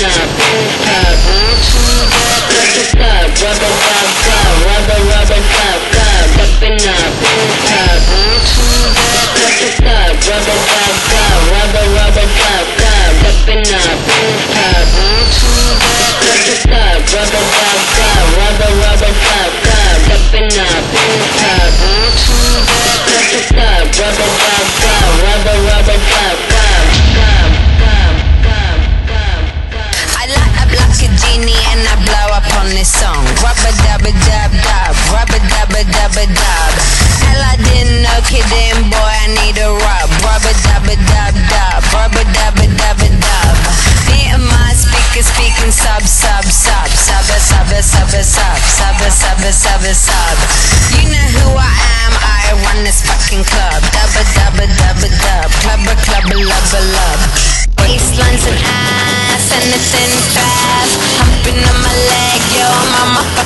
Yeah. kidding, boy, I need a rub. Rubber a dub dub, rubber dubba a dub. a dub. Beating my speaker, speaking sub sub sub, sub sub sub sub sub sub sub sub. You know who I am, I run this fucking club. dub a dub a dub, a dub. Club a club a lub. Waistlines and ass and a thin fast, humping on my leg, yo, mama.